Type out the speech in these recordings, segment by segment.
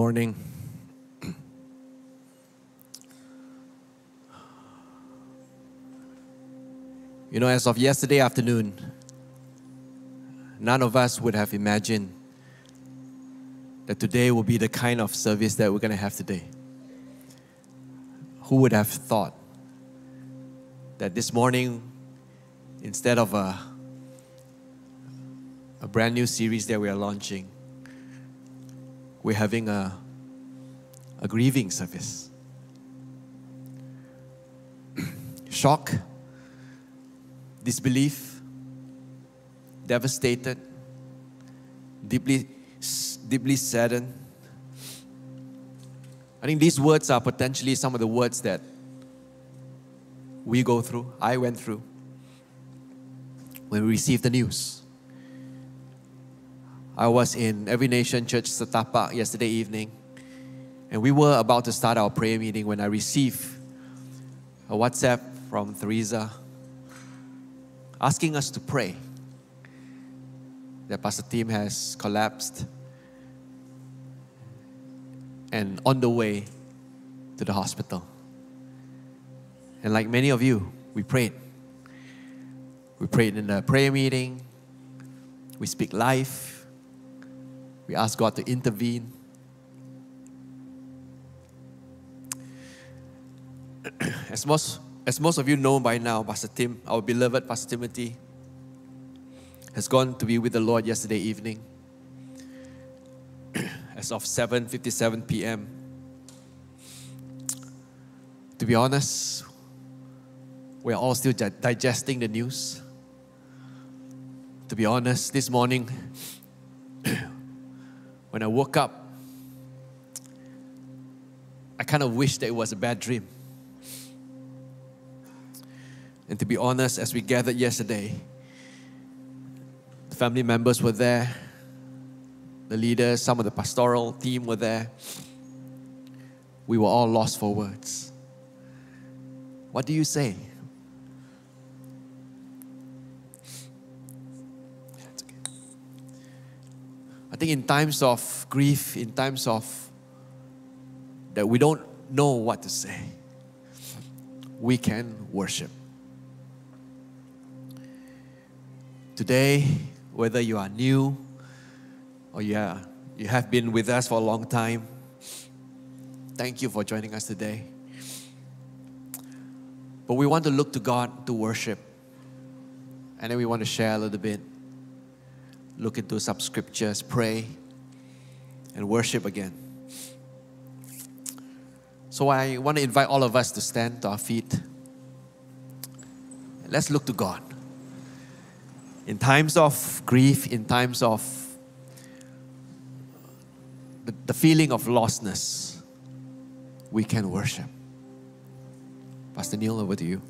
morning. You know, as of yesterday afternoon, none of us would have imagined that today will be the kind of service that we're going to have today. Who would have thought that this morning, instead of a, a brand new series that we are launching, we're having a, a grieving service? Shock disbelief, devastated, deeply, deeply saddened. I think these words are potentially some of the words that we go through, I went through, when we received the news. I was in Every Nation Church Setapak yesterday evening, and we were about to start our prayer meeting when I received a WhatsApp from Teresa asking us to pray that Pastor Tim has collapsed and on the way to the hospital. And like many of you, we prayed. We prayed in the prayer meeting. We speak life. We ask God to intervene. As most as most of you know by now, Pastor Tim, our beloved Pastor Timothy, has gone to be with the Lord yesterday evening. As of 7:57 p.m. To be honest, we're all still digesting the news. To be honest, this morning, when I woke up, I kind of wished that it was a bad dream. And to be honest, as we gathered yesterday, the family members were there, the leaders, some of the pastoral team were there. We were all lost for words. What do you say? Think in times of grief, in times of that we don't know what to say, we can worship. Today, whether you are new or you, are, you have been with us for a long time, thank you for joining us today. But we want to look to God to worship. And then we want to share a little bit, look into some scriptures, pray, and worship again. So I want to invite all of us to stand to our feet. Let's look to God in times of grief, in times of the, the feeling of lostness, we can worship. Pastor Neil, over to you.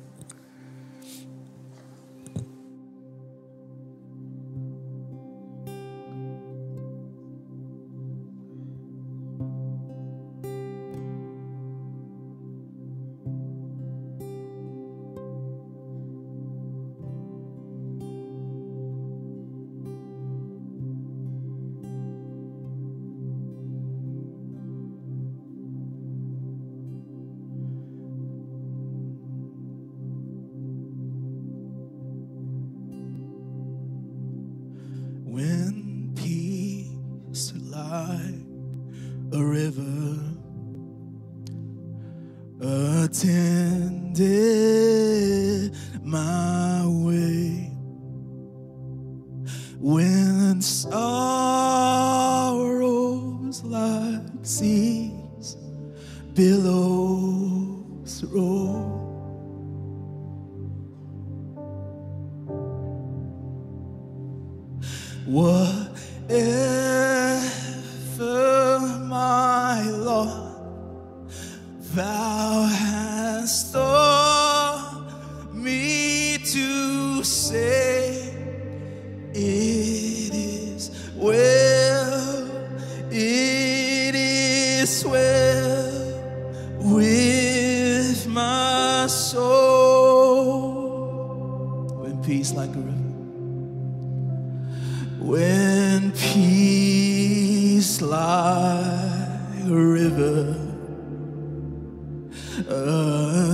When peace like a river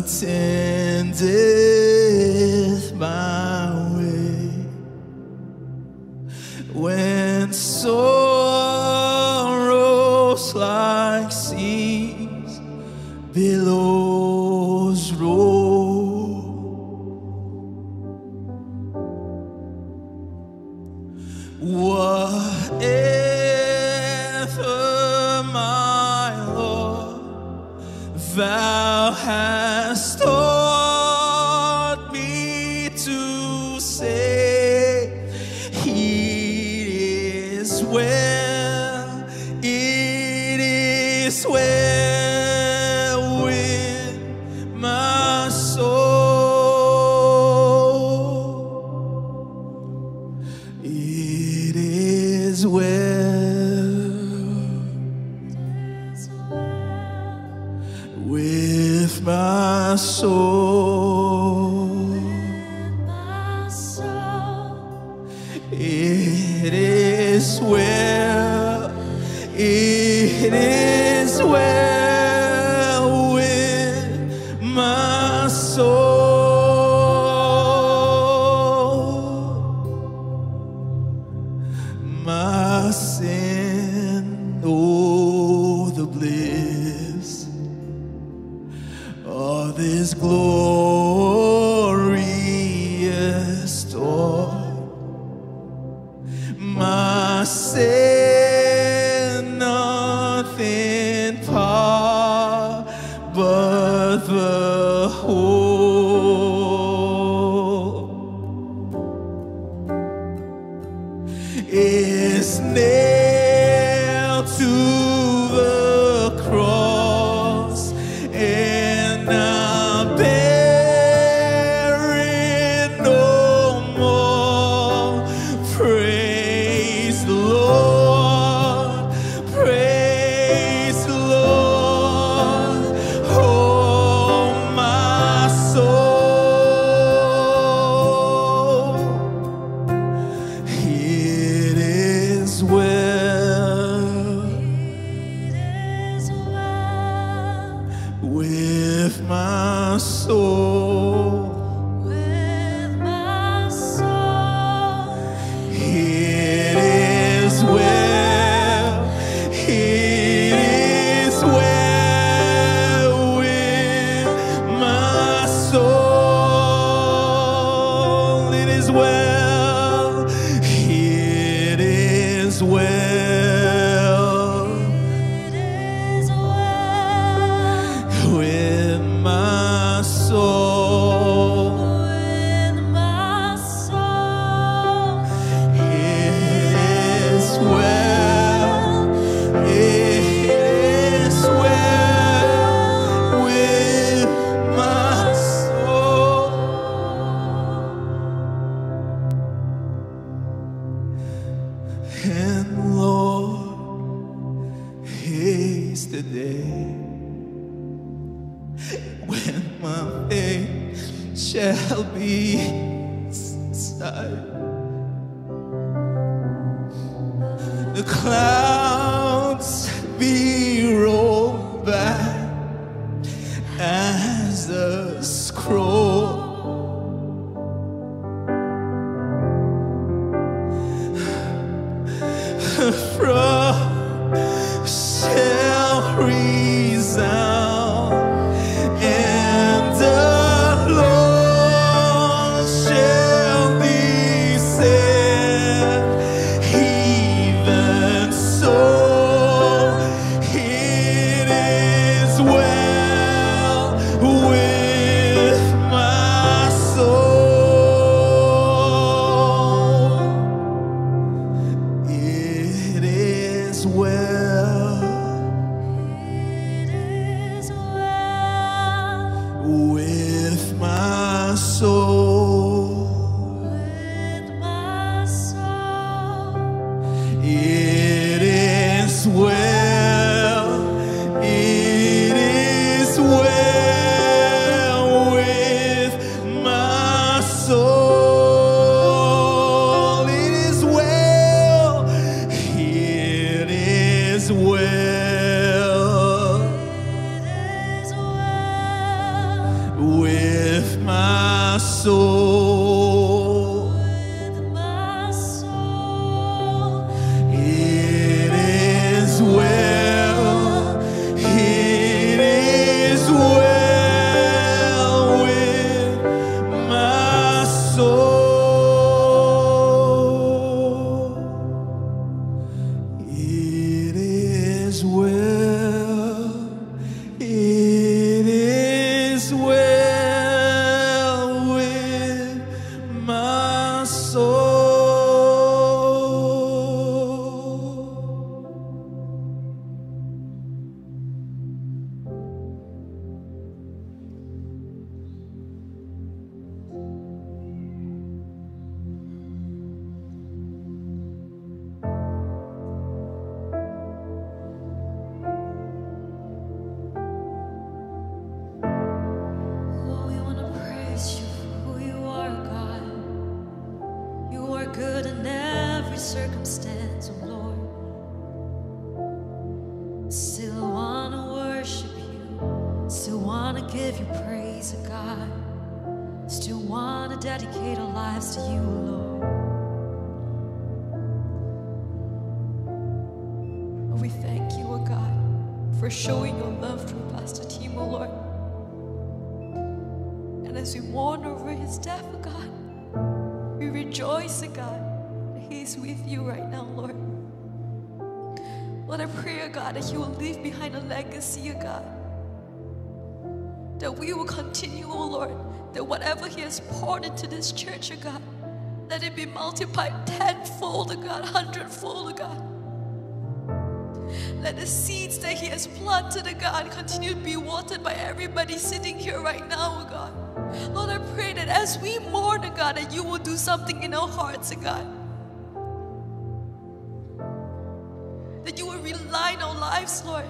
attended you, Lord. We thank you, oh God, for showing your love through Pastor Tim, oh Lord. And as we mourn over his death, oh God, we rejoice, oh God, that he is with you right now, Lord. Lord, I pray, oh God, that he will leave behind a legacy, oh God. That we will continue, oh Lord, that whatever he has poured into this church, oh God, let it be multiplied tenfold, oh God, hundredfold, oh God. Let the seeds that He has planted, oh God, continue to be watered by everybody sitting here right now, oh God. Lord, I pray that as we mourn, oh God, that you will do something in our hearts, oh God. That you will realign our lives, Lord.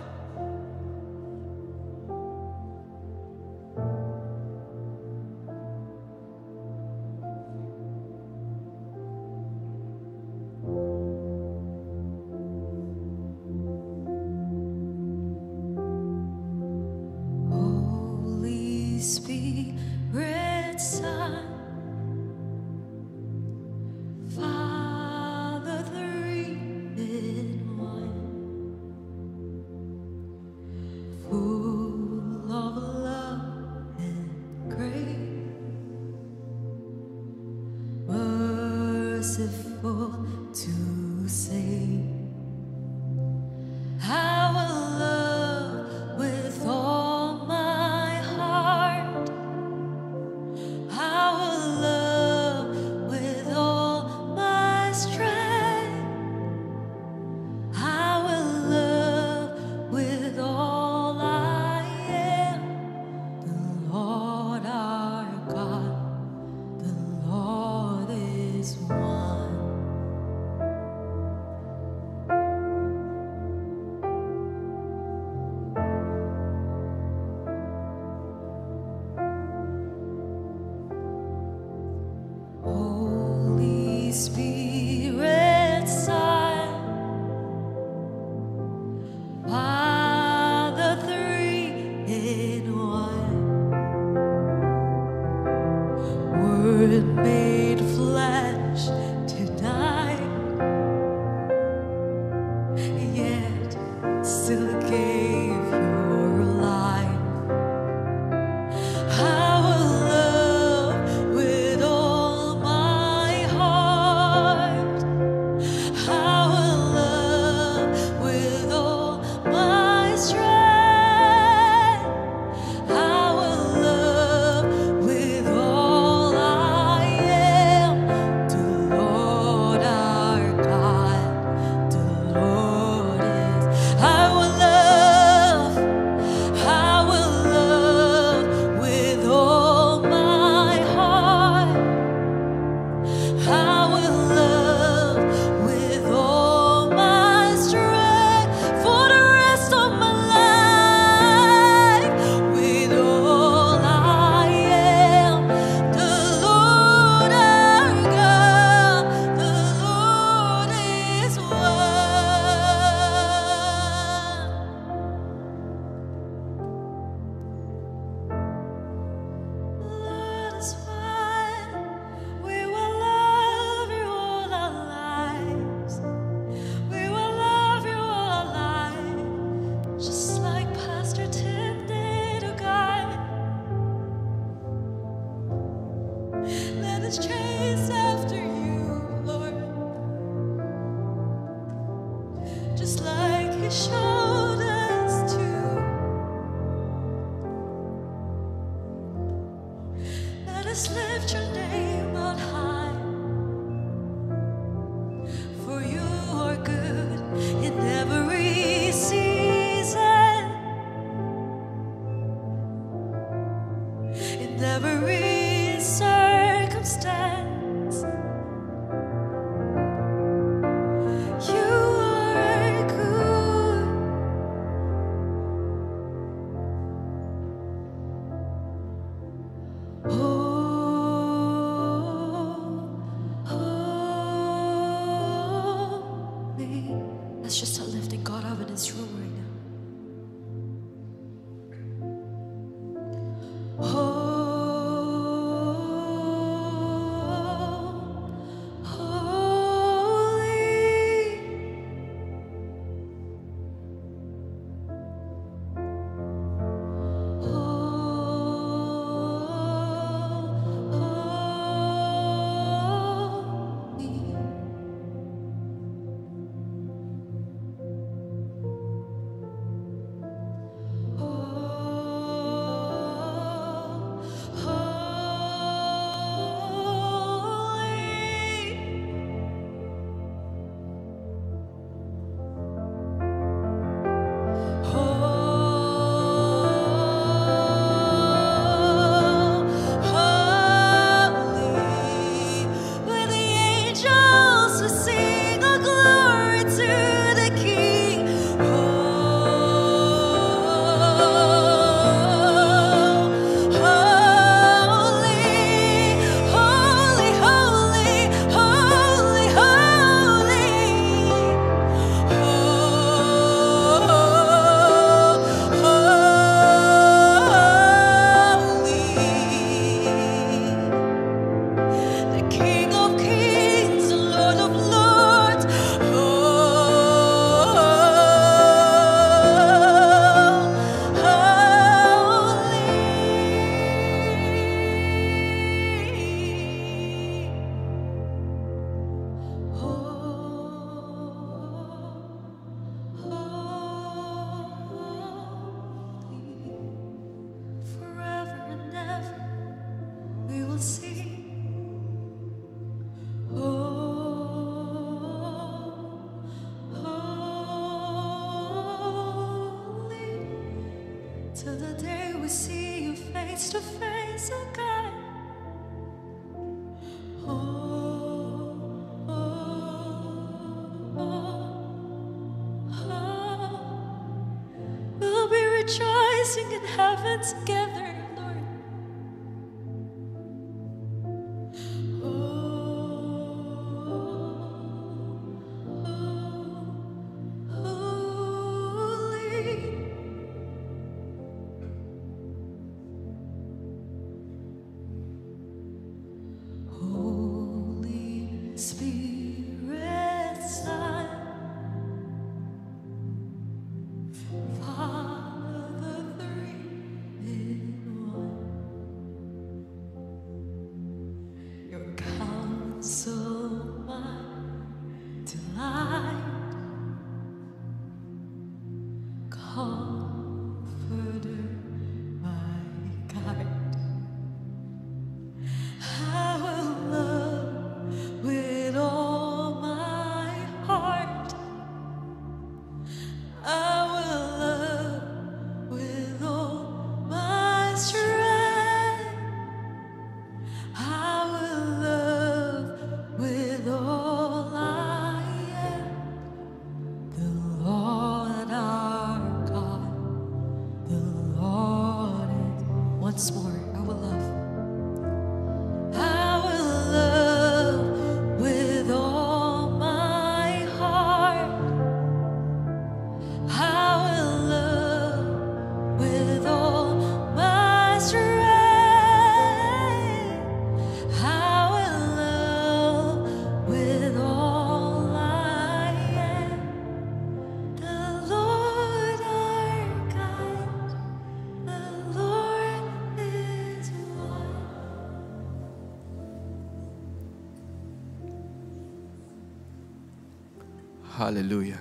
Hallelujah.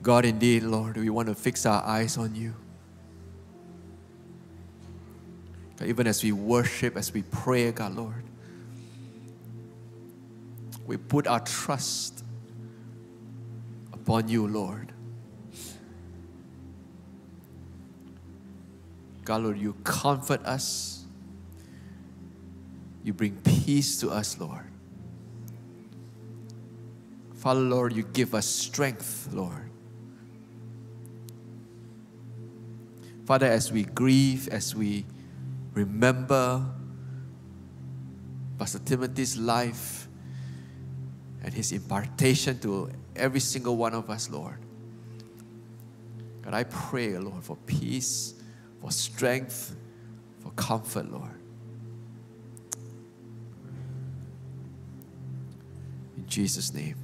God, indeed, Lord, we want to fix our eyes on you. God, even as we worship, as we pray, God, Lord, we put our trust upon you, Lord. God, Lord, you comfort us. You bring peace to us, Lord. Father, Lord, you give us strength, Lord. Father, as we grieve, as we remember Pastor Timothy's life and his impartation to every single one of us, Lord. God, I pray, Lord, for peace, for strength, for comfort, Lord. In Jesus' name.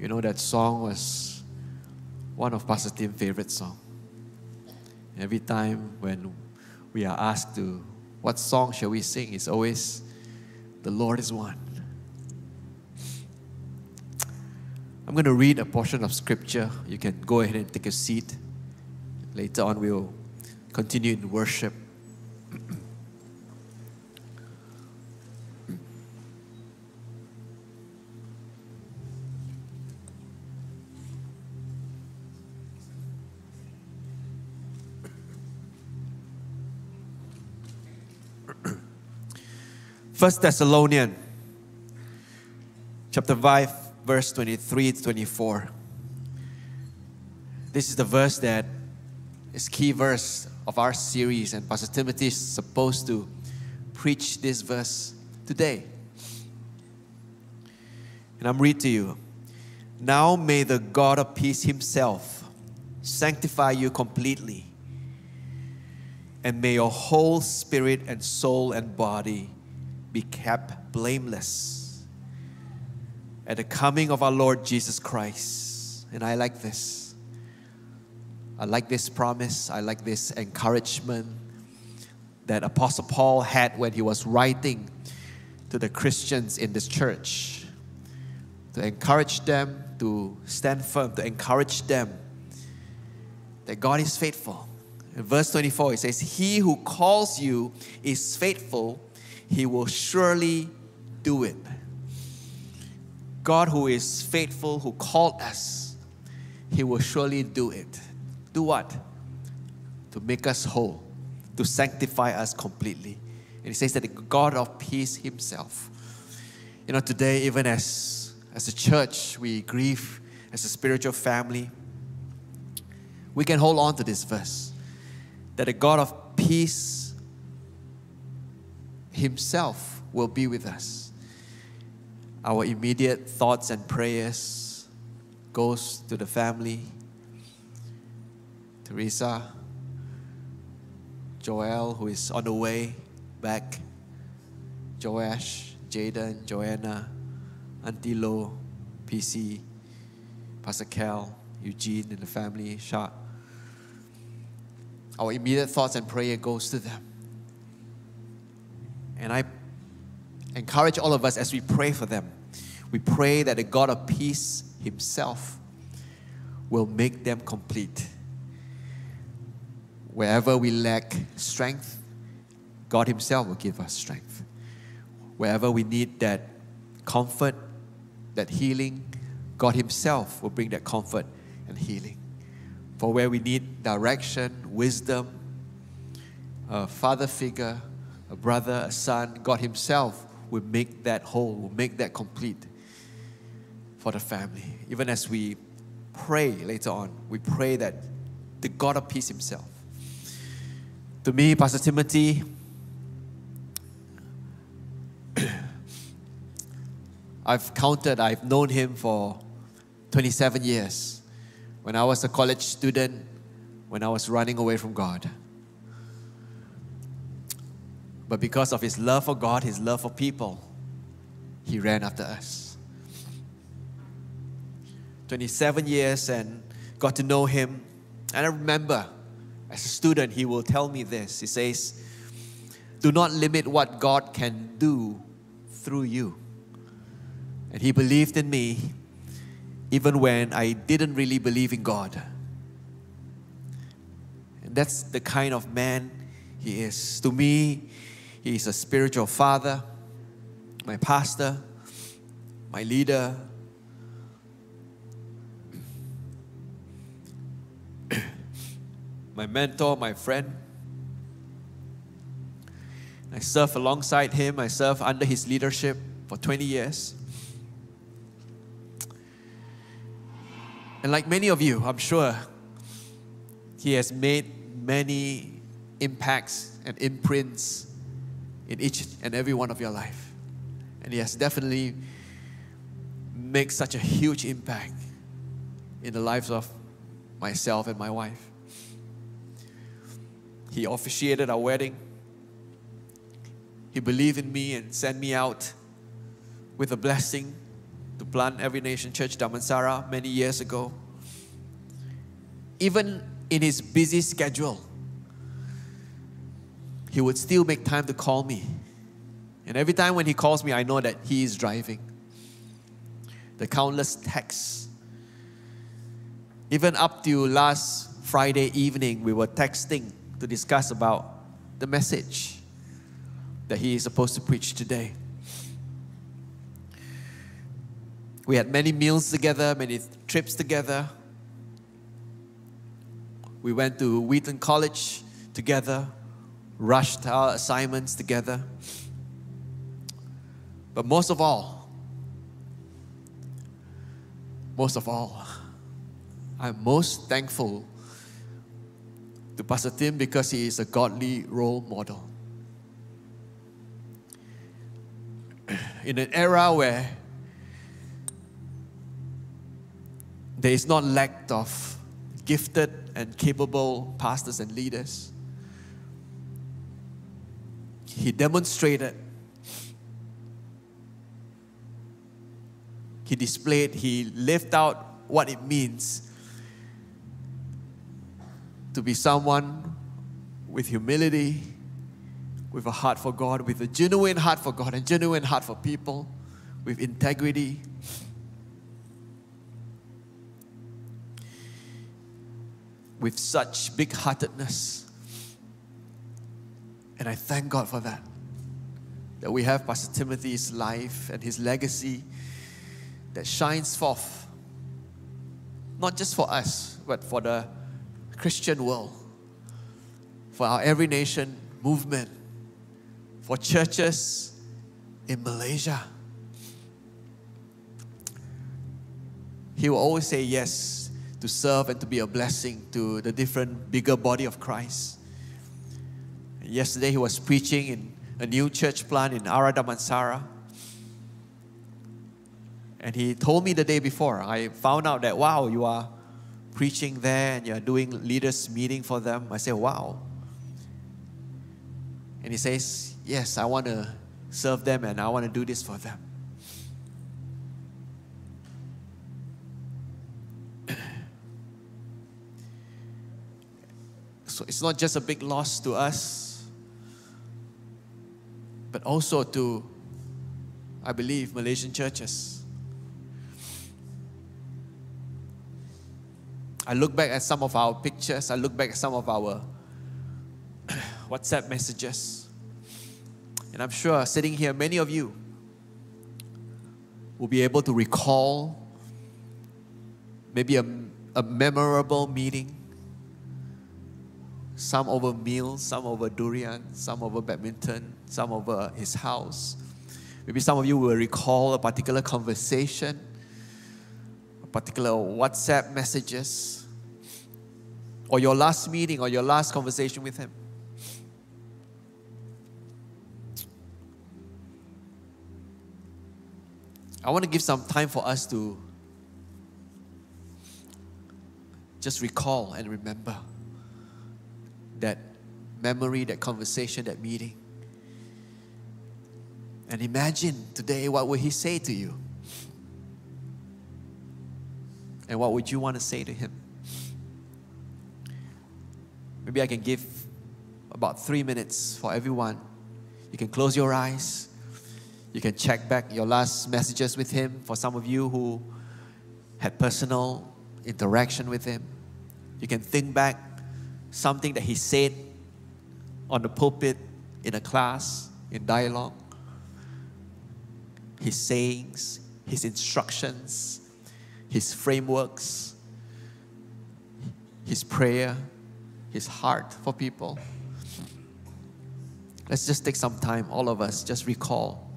You know that song was one of Pastor Tim's favorite song. Every time when we are asked to, what song shall we sing? It's always, the Lord is one. I'm going to read a portion of scripture. You can go ahead and take a seat. Later on, we'll continue in worship. First Thessalonian chapter 5 verse 23 to 24. This is the verse that is key verse of our series and Pastor Timothy is supposed to preach this verse today. And I'm read to you. Now may the God of peace himself sanctify you completely and may your whole spirit and soul and body be kept blameless at the coming of our Lord Jesus Christ. And I like this. I like this promise. I like this encouragement that Apostle Paul had when he was writing to the Christians in this church to encourage them to stand firm, to encourage them that God is faithful. In verse 24, it says, He who calls you is faithful, he will surely do it. God, who is faithful, who called us, he will surely do it. Do what? To make us whole, to sanctify us completely. And he says that the God of peace himself. You know, today, even as, as a church, we grieve as a spiritual family, we can hold on to this verse that the God of peace himself will be with us. Our immediate thoughts and prayers goes to the family, Teresa, Joel, who is on the way back, Joash, Jaden, Joanna, Auntie Loh, PC, Pastor Cal, Eugene, and the family, Shah. Our immediate thoughts and prayer goes to them. And I encourage all of us as we pray for them. We pray that the God of peace Himself will make them complete. Wherever we lack strength, God Himself will give us strength. Wherever we need that comfort, that healing, God Himself will bring that comfort and healing. For where we need direction, wisdom, a father figure, a brother, a son, God Himself will make that whole, will make that complete for the family. Even as we pray later on, we pray that the God of peace Himself. To me, Pastor Timothy, I've counted, I've known him for 27 years. When I was a college student, when I was running away from God. But because of his love for God, his love for people, he ran after us. 27 years and got to know him. And I remember as a student, he will tell me this. He says, Do not limit what God can do through you. And he believed in me even when I didn't really believe in God. And that's the kind of man he is. To me, he is a spiritual father, my pastor, my leader. my mentor, my friend. I serve alongside him, I serve under his leadership for 20 years. And like many of you, I'm sure he has made many impacts and imprints in each and every one of your life. And he has definitely made such a huge impact in the lives of myself and my wife. He officiated our wedding. He believed in me and sent me out with a blessing to plant Every Nation Church Damansara many years ago. Even in his busy schedule, he would still make time to call me. And every time when he calls me, I know that he is driving. The countless texts. Even up to last Friday evening, we were texting to discuss about the message that he is supposed to preach today. We had many meals together, many trips together. We went to Wheaton College together, rushed our assignments together. But most of all, most of all, I'm most thankful to Pastor Tim because he is a godly role model. In an era where there is not lack of gifted and capable pastors and leaders he demonstrated, he displayed, he lived out what it means to be someone with humility, with a heart for God, with a genuine heart for God, and genuine heart for people, with integrity. With such big heartedness and I thank God for that. That we have Pastor Timothy's life and his legacy that shines forth, not just for us, but for the Christian world, for our Every Nation movement, for churches in Malaysia. He will always say yes to serve and to be a blessing to the different bigger body of Christ. Yesterday he was preaching in a new church plant in Ara Damansara. And he told me the day before, I found out that, wow, you are preaching there and you're doing leaders' meeting for them. I said, wow. And he says, yes, I want to serve them and I want to do this for them. so it's not just a big loss to us, but also to, I believe, Malaysian churches. I look back at some of our pictures, I look back at some of our WhatsApp messages, and I'm sure sitting here, many of you will be able to recall maybe a, a memorable meeting. Some over meals, some over durian, some over badminton, some over his house. Maybe some of you will recall a particular conversation, a particular WhatsApp messages or your last meeting or your last conversation with Him. I want to give some time for us to just recall and remember that memory, that conversation, that meeting. And imagine today what would he say to you? And what would you want to say to him? Maybe I can give about three minutes for everyone. You can close your eyes. You can check back your last messages with Him for some of you who had personal interaction with Him. You can think back something that He said on the pulpit, in a class, in dialogue. His sayings, His instructions, His frameworks, His prayer his heart for people. Let's just take some time, all of us, just recall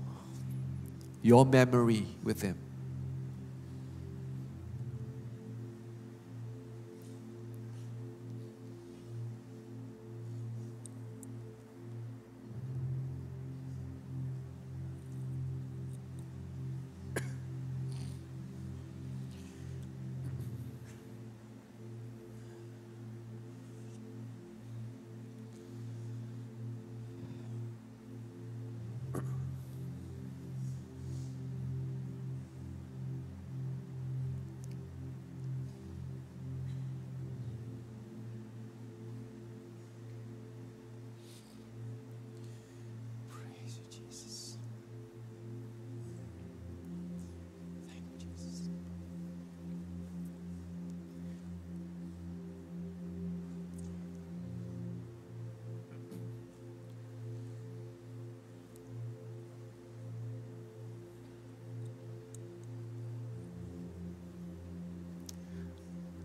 your memory with him.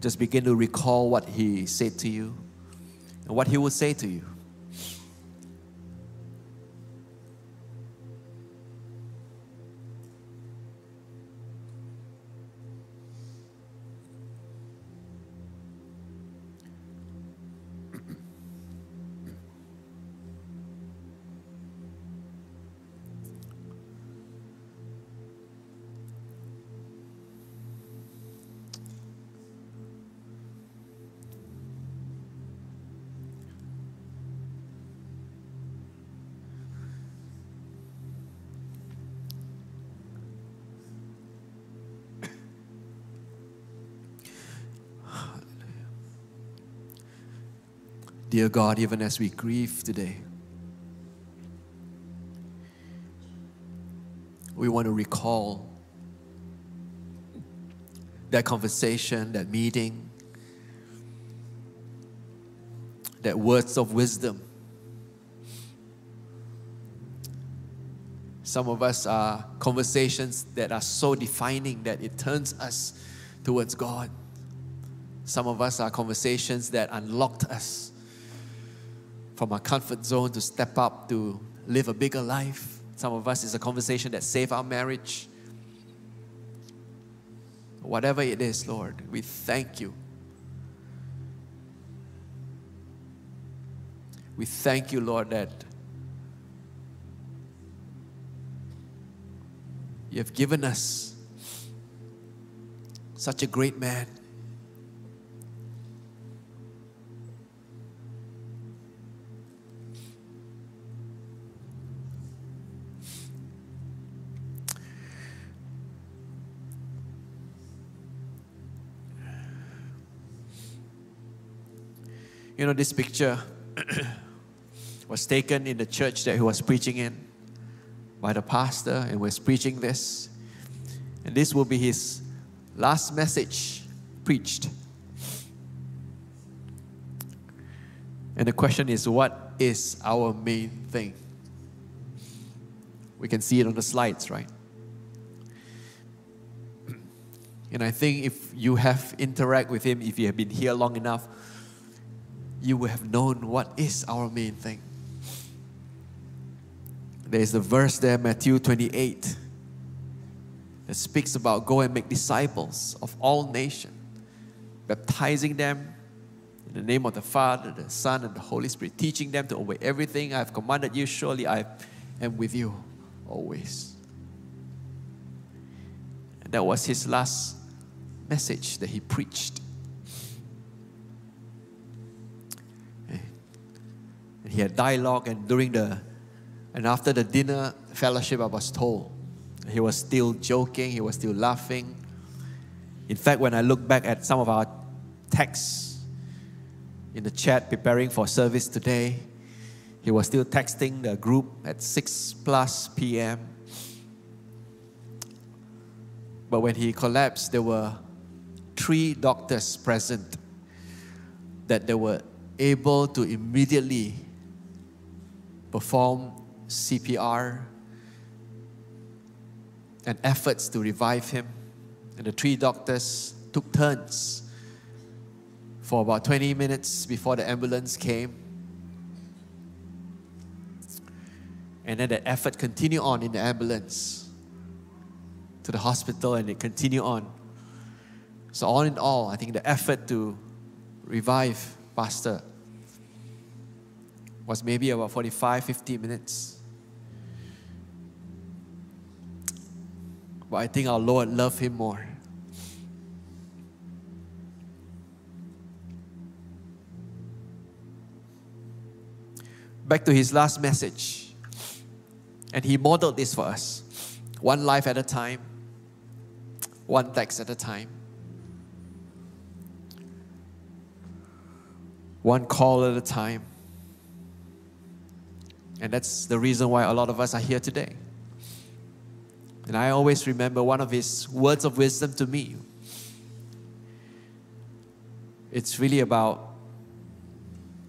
Just begin to recall what he said to you and what he would say to you. Dear God, even as we grieve today, we want to recall that conversation, that meeting, that words of wisdom. Some of us are conversations that are so defining that it turns us towards God. Some of us are conversations that unlocked us from our comfort zone to step up to live a bigger life. Some of us is a conversation that saved our marriage. Whatever it is, Lord, we thank you. We thank you, Lord, that you have given us such a great man. You know, this picture was taken in the church that he was preaching in by the pastor and was preaching this. And this will be his last message preached. And the question is what is our main thing? We can see it on the slides, right? And I think if you have interact with him, if you have been here long enough, you will have known what is our main thing. There's a verse there, Matthew 28, that speaks about go and make disciples of all nations, baptizing them in the name of the Father, the Son, and the Holy Spirit, teaching them to obey everything I have commanded you. Surely I am with you always. And that was his last message that he preached. And he had dialogue, and during the and after the dinner fellowship, I was told he was still joking, he was still laughing. In fact, when I look back at some of our texts in the chat preparing for service today, he was still texting the group at 6 plus p.m. But when he collapsed, there were three doctors present that they were able to immediately perform CPR and efforts to revive him. And the three doctors took turns for about 20 minutes before the ambulance came. And then the effort continued on in the ambulance to the hospital and it continued on. So, all in all, I think the effort to revive Pastor was maybe about 45, 50 minutes. But I think our Lord loved him more. Back to his last message. And he modeled this for us one life at a time, one text at a time, one call at a time. And that's the reason why a lot of us are here today. And I always remember one of his words of wisdom to me. It's really about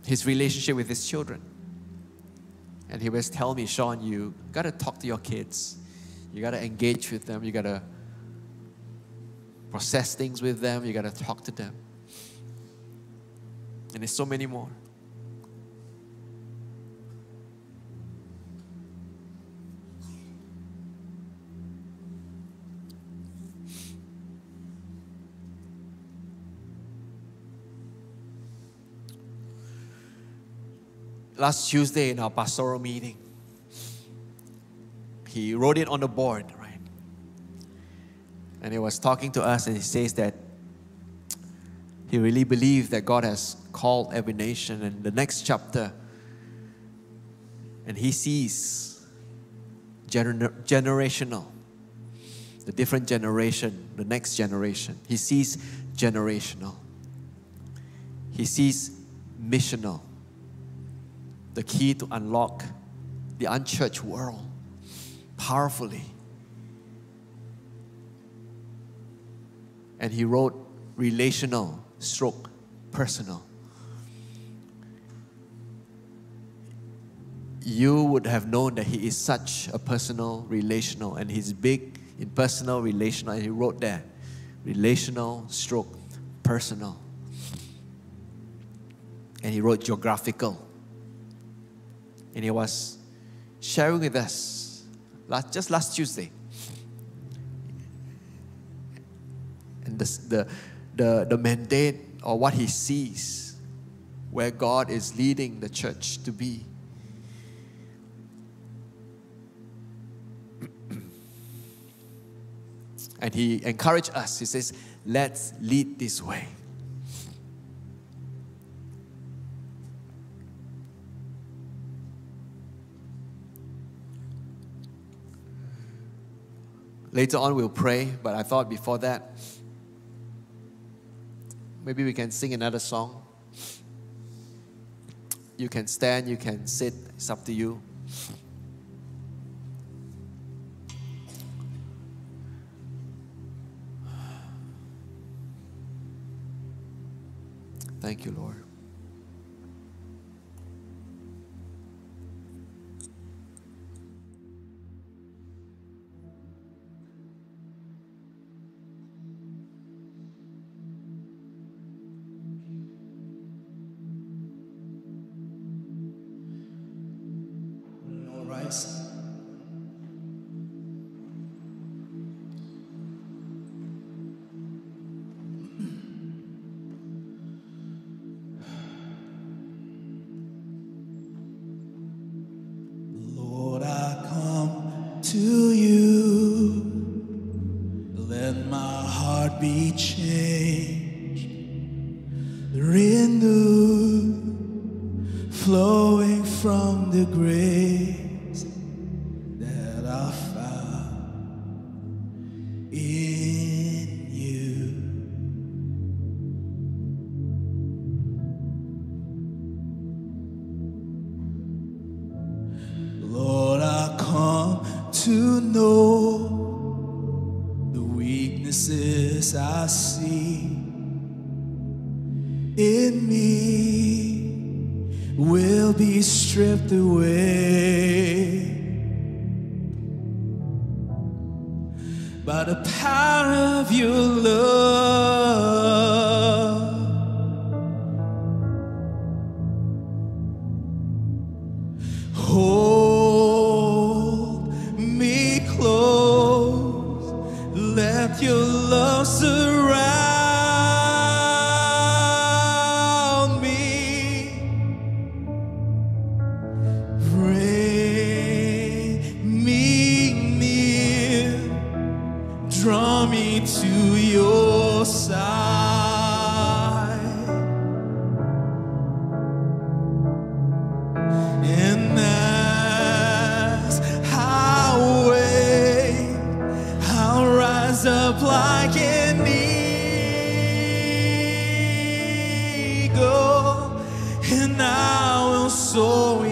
his relationship with his children. And he was telling me, Sean, you got to talk to your kids. You got to engage with them. You got to process things with them. You got to talk to them. And there's so many more. Last Tuesday in our pastoral meeting, he wrote it on the board, right? And he was talking to us, and he says that he really believes that God has called every nation. And the next chapter, and he sees gener- generational, the different generation, the next generation. He sees generational. He sees missional the key to unlock the unchurched world powerfully. And he wrote relational stroke personal. You would have known that he is such a personal, relational, and he's big in personal, relational. And he wrote there relational stroke personal. And he wrote geographical. And he was sharing with us last, just last Tuesday. And the, the, the, the mandate or what he sees where God is leading the church to be. and he encouraged us. He says, Let's lead this way. Later on, we'll pray, but I thought before that, maybe we can sing another song. You can stand, you can sit, it's up to you. Thank you, Lord. Up like an eagle, and I will soar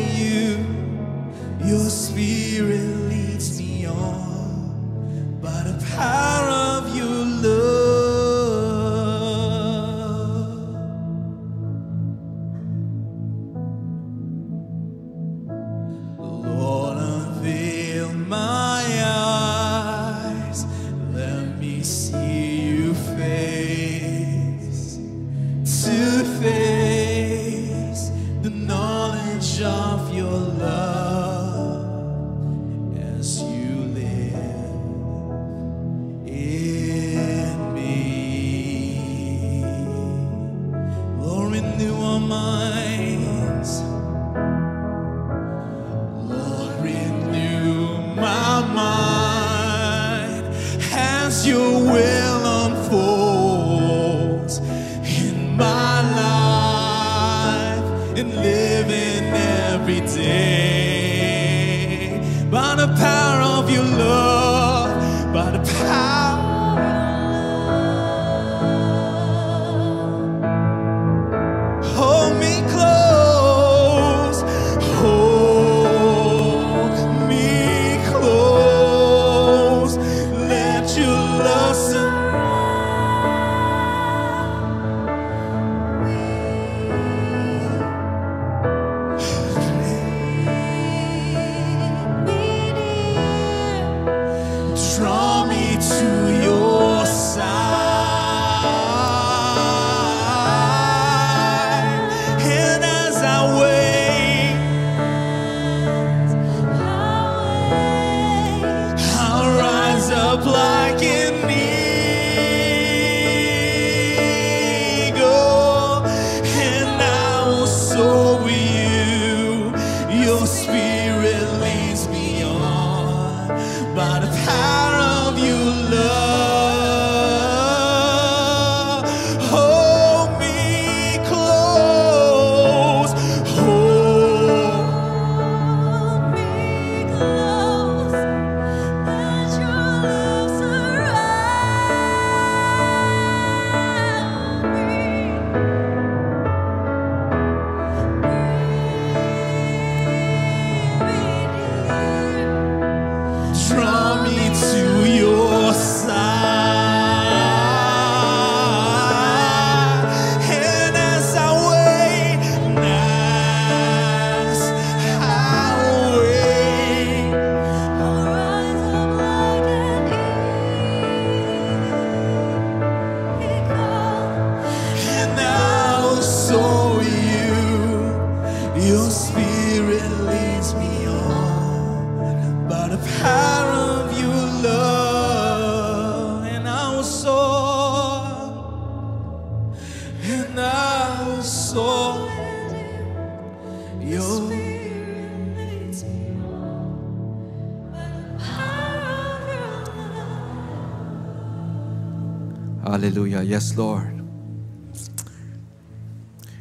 Yes, Lord.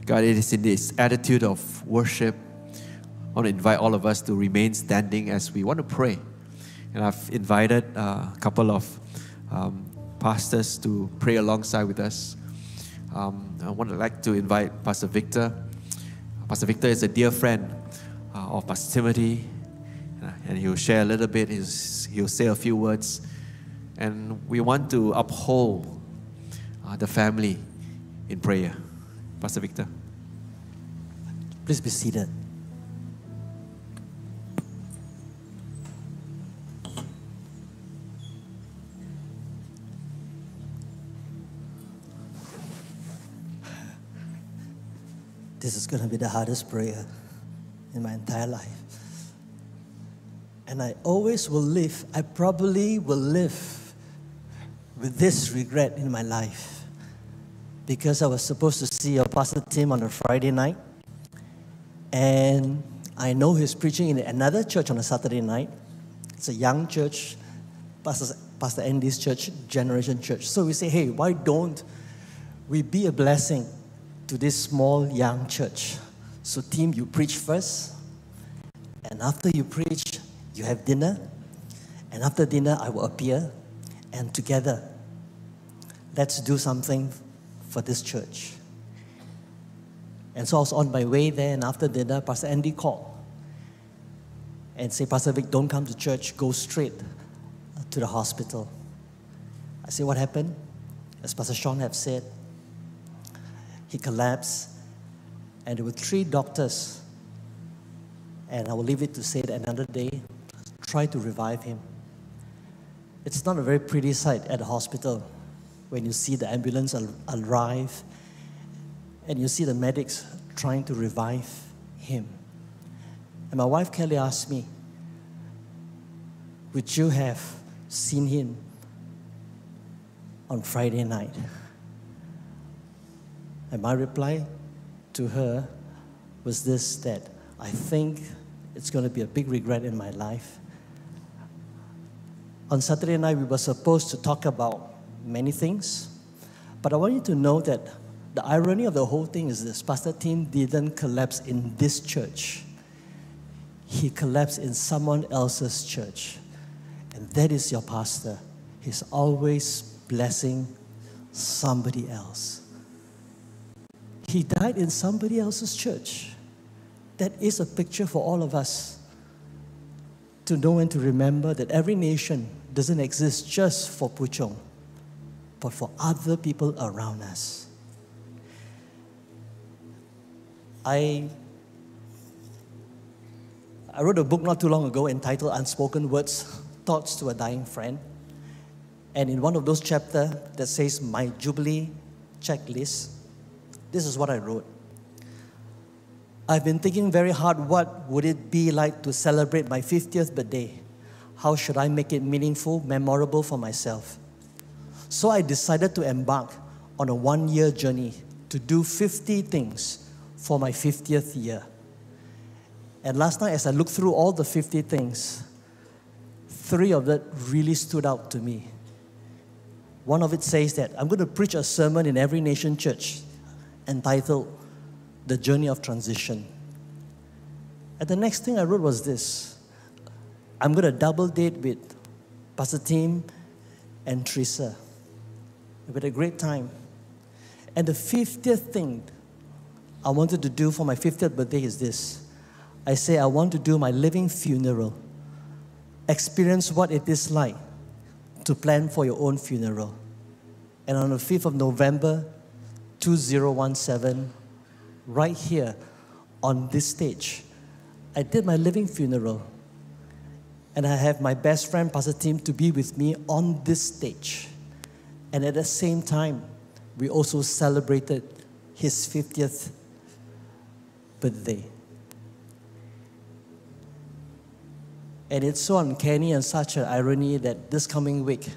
God, it is in this attitude of worship. I want to invite all of us to remain standing as we want to pray. And I've invited uh, a couple of um, pastors to pray alongside with us. Um, I want to like to invite Pastor Victor. Pastor Victor is a dear friend uh, of Pastor Timothy, uh, and he'll share a little bit. He's, he'll say a few words, and we want to uphold the family in prayer. Pastor Victor. Please be seated. This is going to be the hardest prayer in my entire life. And I always will live, I probably will live with this regret in my life. Because I was supposed to see Pastor Tim on a Friday night. And I know he's preaching in another church on a Saturday night. It's a young church, Pastor, Pastor Andy's church, Generation Church. So we say, hey, why don't we be a blessing to this small young church? So, Tim, you preach first. And after you preach, you have dinner. And after dinner, I will appear. And together, let's do something for this church. And so I was on my way there, and after dinner, Pastor Andy called and said, Pastor Vic, don't come to church, go straight uh, to the hospital. I said, What happened? As Pastor Sean have said, he collapsed, and there were three doctors, and I will leave it to say that another day, try to revive him. It's not a very pretty sight at the hospital when you see the ambulance ar- arrive and you see the medics trying to revive him. And my wife Kelly asked me, Would you have seen him on Friday night? And my reply to her was this that I think it's going to be a big regret in my life. On Saturday night, we were supposed to talk about many things, but I want you to know that the irony of the whole thing is this Pastor Tim didn't collapse in this church, he collapsed in someone else's church. And that is your pastor. He's always blessing somebody else. He died in somebody else's church. That is a picture for all of us to know and to remember that every nation doesn't exist just for Puchong, but for other people around us. I, I wrote a book not too long ago entitled Unspoken Words Thoughts to a Dying Friend. And in one of those chapters that says My Jubilee Checklist, this is what I wrote. I've been thinking very hard what would it be like to celebrate my 50th birthday how should I make it meaningful, memorable for myself? So I decided to embark on a one year journey to do 50 things for my 50th year. And last night, as I looked through all the 50 things, three of that really stood out to me. One of it says that I'm going to preach a sermon in every nation church entitled The Journey of Transition. And the next thing I wrote was this I'm going to double date with Pastor Tim and Teresa. We had a great time. And the 50th thing I wanted to do for my 50th birthday is this I say, I want to do my living funeral. Experience what it is like to plan for your own funeral. And on the 5th of November 2017, right here on this stage, I did my living funeral. And I have my best friend, Pastor Tim, to be with me on this stage. And at the same time, we also celebrated his 50th birthday. And it's so uncanny and such an irony that this coming week,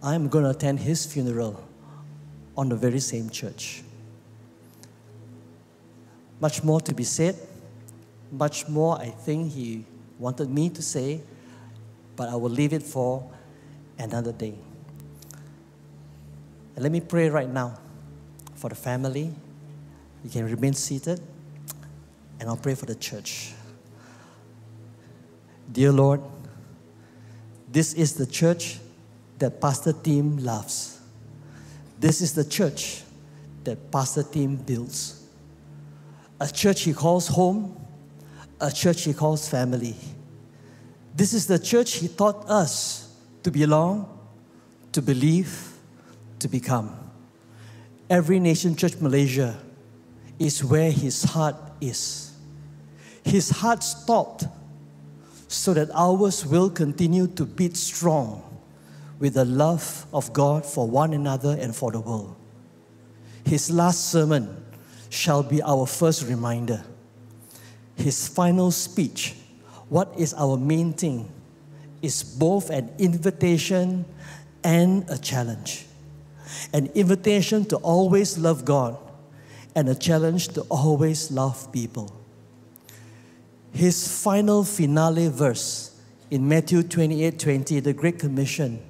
I'm going to attend his funeral on the very same church. Much more to be said, much more I think he wanted me to say, but I will leave it for another day. Let me pray right now for the family. You can remain seated, and I'll pray for the church. Dear Lord, this is the church that Pastor Tim loves. This is the church that Pastor Tim builds. A church he calls home, a church he calls family. This is the church he taught us to belong, to believe, to become. Every Nation Church Malaysia is where his heart is. His heart stopped so that ours will continue to beat strong with the love of God for one another and for the world. His last sermon shall be our first reminder. His final speech, what is our main thing, is both an invitation and a challenge. An invitation to always love God and a challenge to always love people. His final finale verse in Matthew 28 20, the Great Commission.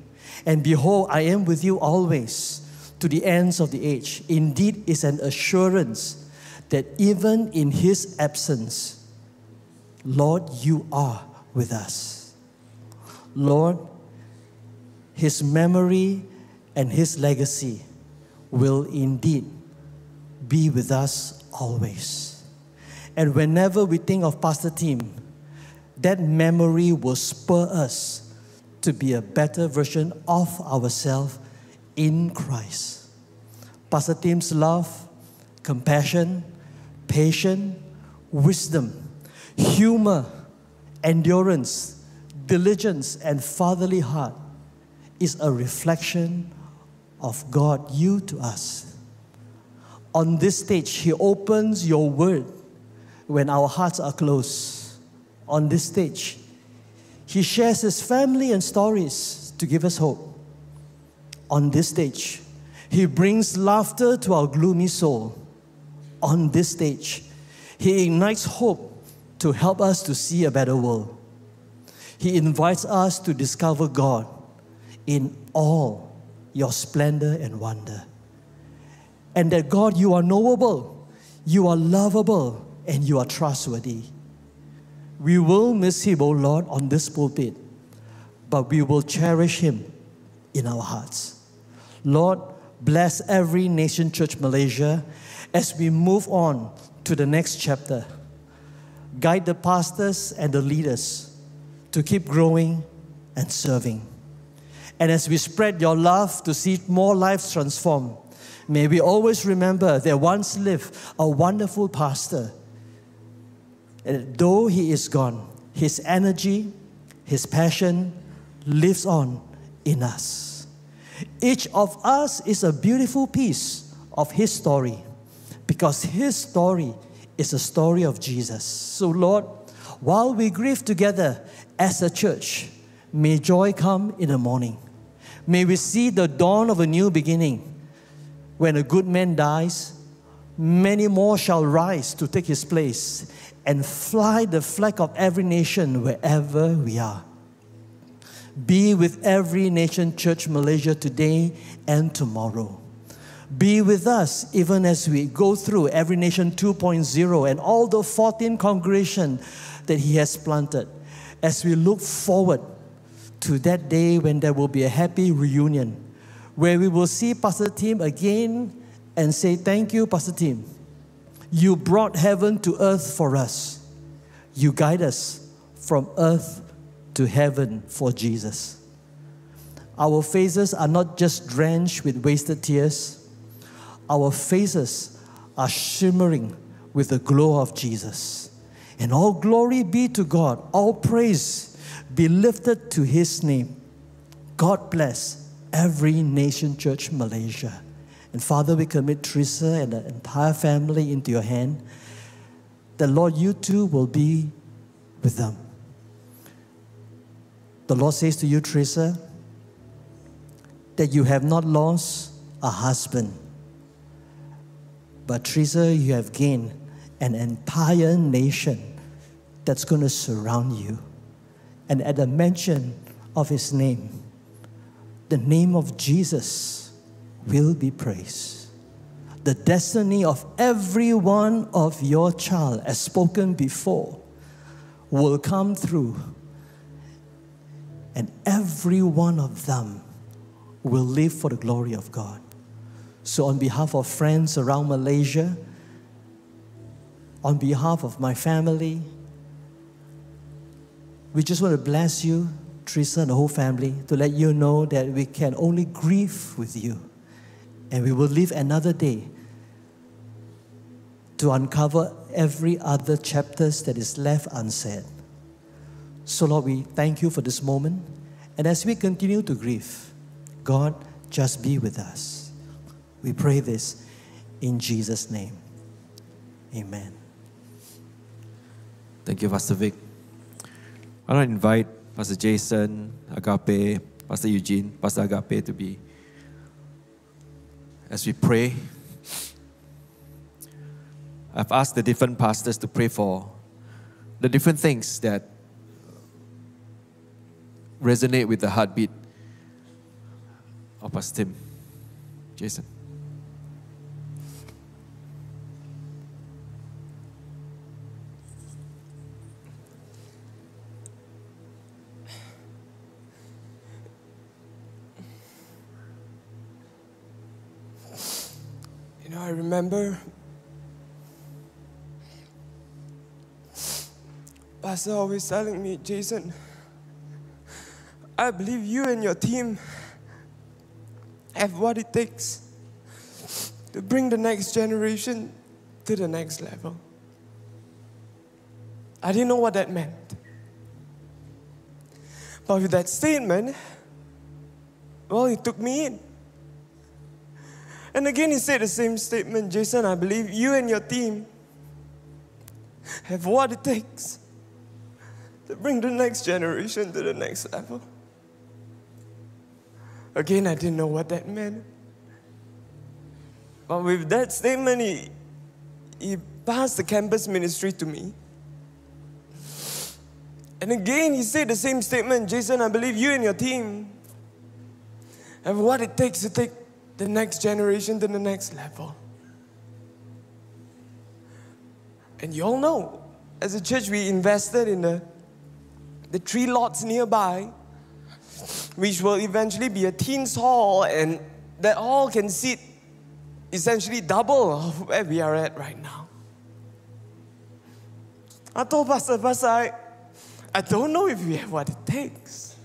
And behold, I am with you always to the ends of the age. Indeed, is an assurance that even in his absence, Lord, you are with us. Lord, his memory and his legacy will indeed be with us always. And whenever we think of Pastor Tim, that memory will spur us to be a better version of ourselves in Christ. Pastor Tim's love, compassion, patience, wisdom, humor, endurance, diligence, and fatherly heart is a reflection of God, you to us. On this stage, He opens your word when our hearts are closed. On this stage, He shares His family and stories to give us hope. On this stage, He brings laughter to our gloomy soul. On this stage, He ignites hope to help us to see a better world. He invites us to discover God in all your splendor and wonder. And that God, you are knowable, you are lovable, and you are trustworthy. We will miss him, O Lord, on this pulpit, but we will cherish him in our hearts. Lord, bless every nation church Malaysia as we move on to the next chapter. Guide the pastors and the leaders to keep growing and serving. And as we spread your love to see more lives transformed, may we always remember there once lived a wonderful pastor. And though he is gone, his energy, his passion lives on in us. Each of us is a beautiful piece of his story because his story is a story of Jesus. So, Lord, while we grieve together as a church, may joy come in the morning. May we see the dawn of a new beginning. When a good man dies, many more shall rise to take his place and fly the flag of every nation wherever we are. Be with every nation church Malaysia today and tomorrow. Be with us even as we go through Every Nation 2.0 and all the 14 congregation that He has planted. As we look forward to that day when there will be a happy reunion, where we will see Pastor Tim again and say, Thank you, Pastor Tim. You brought heaven to earth for us. You guide us from earth to heaven for Jesus. Our faces are not just drenched with wasted tears our faces are shimmering with the glow of Jesus. And all glory be to God, all praise be lifted to His name. God bless every nation church Malaysia. And Father, we commit Teresa and the entire family into your hand. The Lord, you too will be with them. The Lord says to you, Teresa, that you have not lost a husband but Teresa, you have gained an entire nation that's going to surround you. And at the mention of his name, the name of Jesus will be praised. The destiny of every one of your child, as spoken before, will come through. And every one of them will live for the glory of God. So, on behalf of friends around Malaysia, on behalf of my family, we just want to bless you, Teresa, and the whole family, to let you know that we can only grieve with you. And we will live another day to uncover every other chapters that is left unsaid. So, Lord, we thank you for this moment. And as we continue to grieve, God, just be with us. We pray this in Jesus' name. Amen. Thank you, Pastor Vic. I want to invite Pastor Jason, Agape, Pastor Eugene, Pastor Agape to be as we pray. I've asked the different pastors to pray for the different things that resonate with the heartbeat of Pastor Tim. Jason. I remember Pastor always telling me, Jason, I believe you and your team have what it takes to bring the next generation to the next level. I didn't know what that meant. But with that statement, well, it took me in. And again, he said the same statement Jason, I believe you and your team have what it takes to bring the next generation to the next level. Again, I didn't know what that meant. But with that statement, he, he passed the campus ministry to me. And again, he said the same statement Jason, I believe you and your team have what it takes to take the next generation to the next level. And you all know, as a church, we invested in the, the three lots nearby, which will eventually be a teens hall, and that hall can seat essentially double of where we are at right now. I told Pastor, Pastor, I, I don't know if we have what it takes.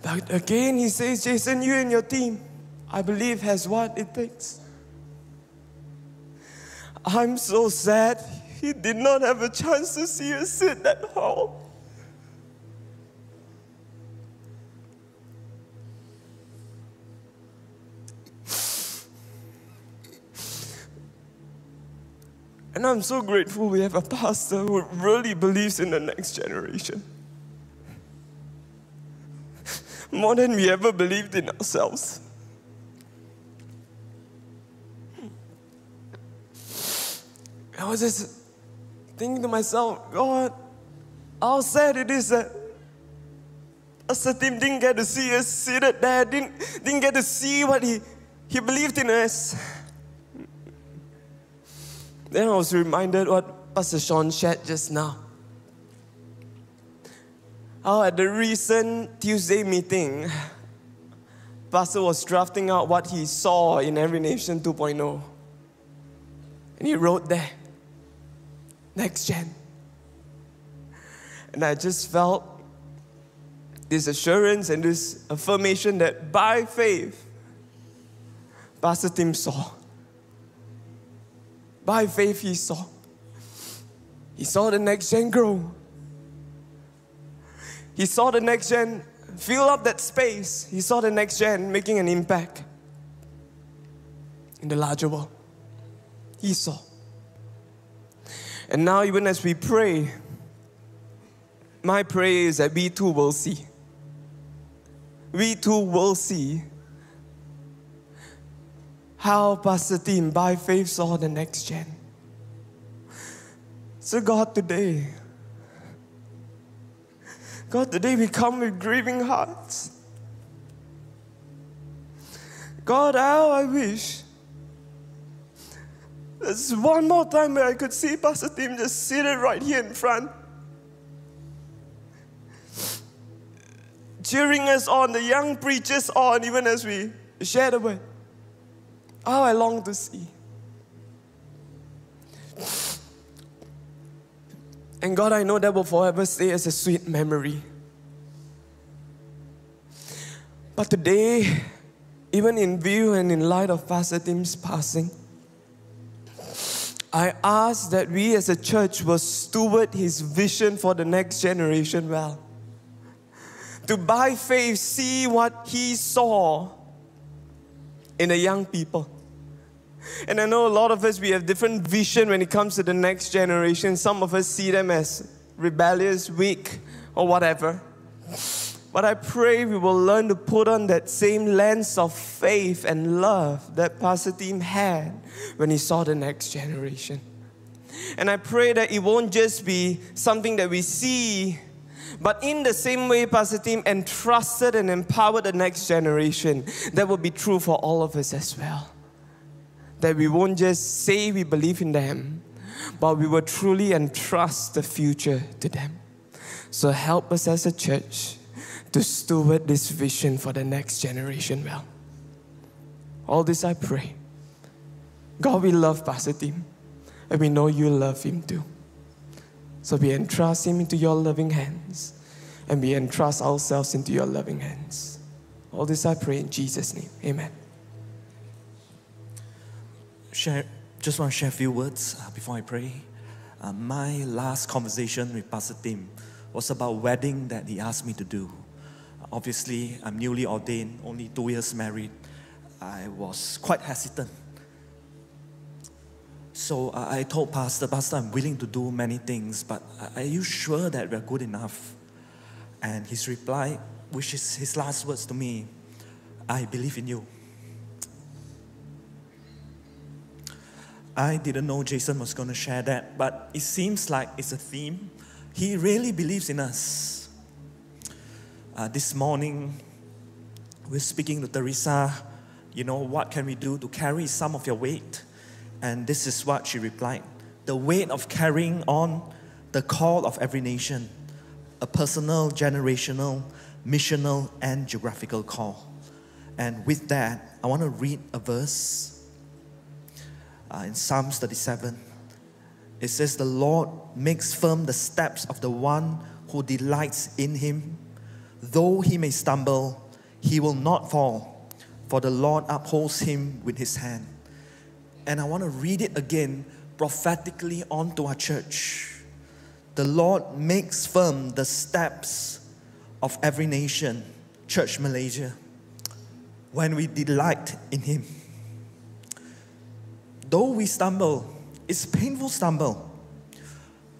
But again, he says, Jason, you and your team, I believe has what it takes. I'm so sad he did not have a chance to see us sit that hall. And I'm so grateful we have a pastor who really believes in the next generation. more than we ever believed in ourselves. I was just thinking to myself, God, how sad it is that the team didn't get to see us seated there, didn't, didn't get to see what he, he believed in us. Then I was reminded what Pastor Sean shared just now. How at the recent Tuesday meeting, Pastor was drafting out what he saw in Every Nation 2.0. And he wrote there, next gen. And I just felt this assurance and this affirmation that by faith, Pastor Tim saw. By faith, he saw. He saw the next gen grow. He saw the next gen fill up that space. He saw the next gen making an impact in the larger world. He saw. And now, even as we pray, my prayer is that we too will see. We too will see how Pastor Tim by faith saw the next gen. So, God, today, God, today we come with grieving hearts. God, how I wish there's one more time where I could see Pastor Tim just seated right here in front. Cheering us on, the young preachers on, even as we share the word. How I long to see. And God, I know that will forever stay as a sweet memory. But today, even in view and in light of Pastor Tim's passing, I ask that we as a church will steward his vision for the next generation well. To by faith see what he saw in the young people. And I know a lot of us, we have different vision when it comes to the next generation. Some of us see them as rebellious, weak, or whatever. But I pray we will learn to put on that same lens of faith and love that Pastor Tim had when he saw the next generation. And I pray that it won't just be something that we see, but in the same way Pastor Tim entrusted and empowered the next generation, that will be true for all of us as well that we won't just say we believe in them, but we will truly entrust the future to them. So help us as a church to steward this vision for the next generation well. All this I pray. God, we love Pastor Tim, and we know you love him too. So we entrust him into your loving hands, and we entrust ourselves into your loving hands. All this I pray in Jesus' name. Amen share, just want to share a few words uh, before I pray. Uh, my last conversation with Pastor Tim was about wedding that he asked me to do. Obviously, I'm newly ordained, only two years married. I was quite hesitant. So uh, I told Pastor, Pastor, I'm willing to do many things, but are you sure that we're good enough? And his reply, which is his last words to me, I believe in you. I didn't know Jason was going to share that, but it seems like it's a theme. He really believes in us. Uh, this morning, we're speaking to Teresa, you know, what can we do to carry some of your weight? And this is what she replied the weight of carrying on the call of every nation, a personal, generational, missional, and geographical call. And with that, I want to read a verse uh, in Psalms 37. It says, The Lord makes firm the steps of the one who delights in him. Though he may stumble, he will not fall, for the Lord upholds him with his hand. And I want to read it again prophetically onto our church. The Lord makes firm the steps of every nation, Church Malaysia, when we delight in him though we stumble, it's painful stumble,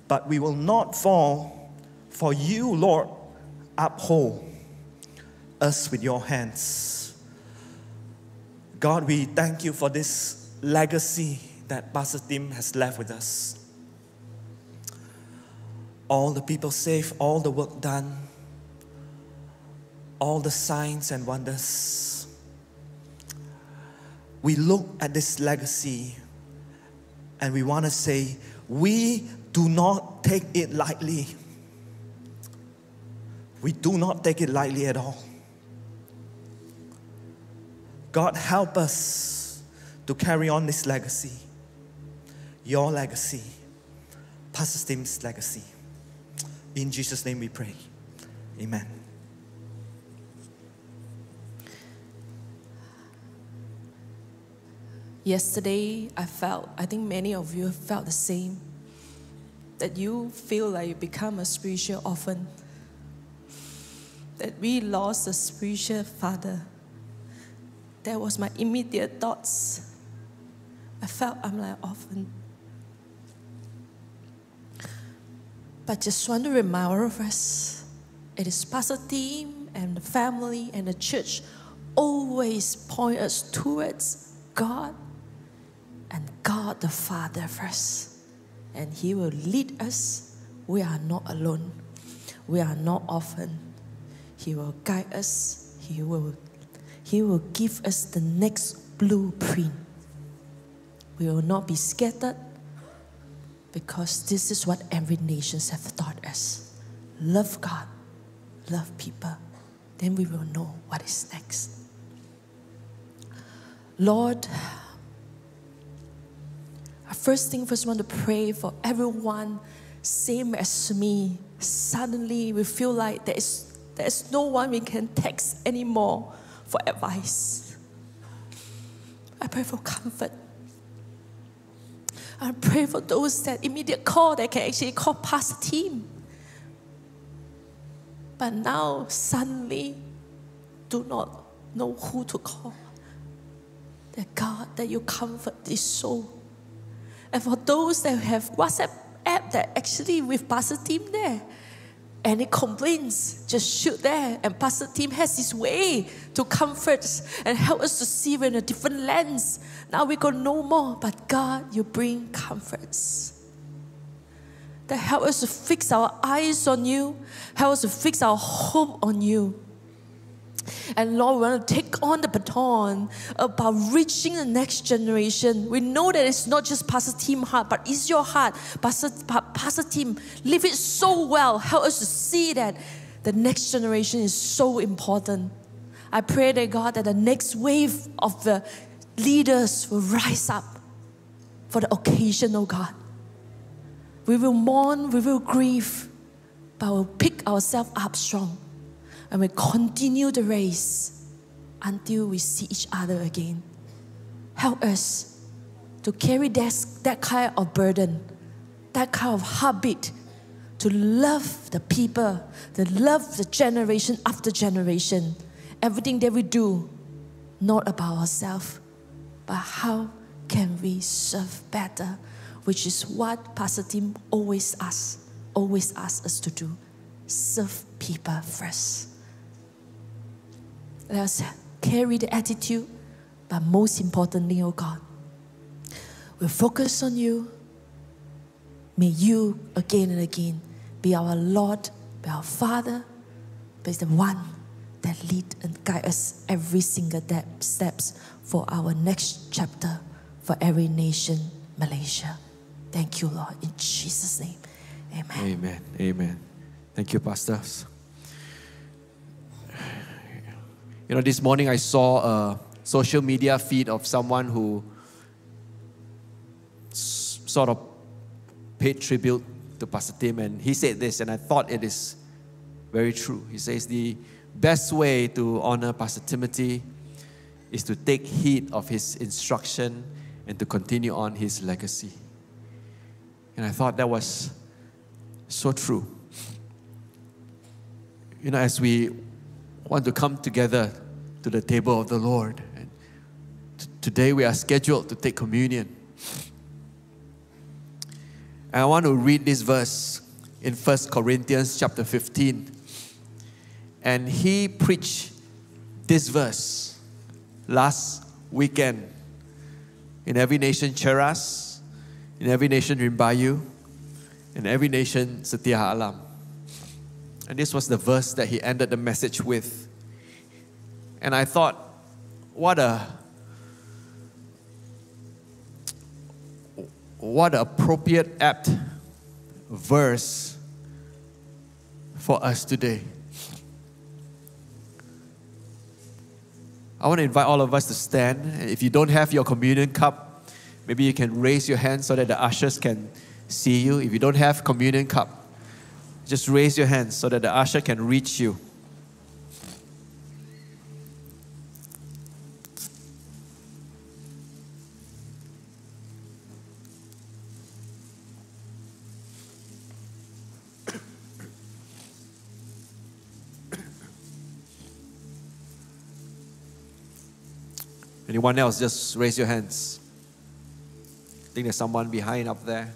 but we will not fall, for you, Lord, uphold. us with your hands. God, we thank you for this legacy that Pastor Tim has left with us. All the people saved, all the work done, all the signs and wonders. We look at this legacy and we want to say, we do not take it lightly. We do not take it lightly at all. God, help us to carry on this legacy, your legacy, Pastor Tim's legacy. In Jesus' name we pray. Amen. Yesterday, I felt, I think many of you have felt the same, that you feel like you become a spiritual orphan, that we lost a spiritual father. That was my immediate thoughts. I felt I'm like orphan. But just want to remind all of us, it is Pastor Tim and the family and the church always point us towards God and God the Father first. And He will lead us. We are not alone. We are not orphan. He will guide us. He will, he will give us the next blueprint. We will not be scattered because this is what every nation have taught us. Love God, love people. Then we will know what is next. Lord, I first thing first want to pray for everyone, same as me. Suddenly we feel like there is there is no one we can text anymore for advice. I pray for comfort. I pray for those that immediate call that can actually call Pastor Tim. But now suddenly do not know who to call. That God, that you comfort this soul. And for those that have WhatsApp app that actually with Pastor Tim there, any complaints, just shoot there. And Pastor Tim has his way to comfort and help us to see in a different lens. Now we got no more, but God, you bring comforts. That help us to fix our eyes on you, help us to fix our hope on you. And Lord, we want to take on the baton about reaching the next generation. We know that it's not just Pastor Tim heart, but it's your heart. Pastor, Pastor Tim, live it so well. Help us to see that the next generation is so important. I pray that God, that the next wave of the leaders will rise up for the occasion, oh God. We will mourn, we will grieve, but we'll pick ourselves up strong and we continue the race until we see each other again. Help us to carry that, that kind of burden, that kind of habit to love the people, to love the generation after generation. Everything that we do, not about ourselves, but how can we serve better, which is what Pastor Tim always asks, always asks us to do. Serve people first. Let us carry the attitude, but most importantly, oh God, we focus on you. May you again and again be our Lord, be our Father, be the one that lead and guide us every single steps for our next chapter for every nation, Malaysia. Thank you, Lord, in Jesus' name. Amen. Amen. Amen. Thank you, pastors. You know, this morning I saw a social media feed of someone who s- sort of paid tribute to Pastor Tim, and he said this, and I thought it is very true. He says the best way to honor Pastor Timothy is to take heed of his instruction and to continue on his legacy. And I thought that was so true. You know, as we want to come together to the table of the Lord. And t- today we are scheduled to take communion. And I want to read this verse in 1 Corinthians chapter 15. And he preached this verse last weekend in every nation Cheras, in every nation Rimbayu, in every nation Setia Alam. And this was the verse that he ended the message with. And I thought, what a what appropriate apt verse for us today. I want to invite all of us to stand. If you don't have your communion cup, maybe you can raise your hand so that the ushers can see you. If you don't have communion cup, just raise your hands so that the usher can reach you. Anyone else, just raise your hands. I think there's someone behind up there,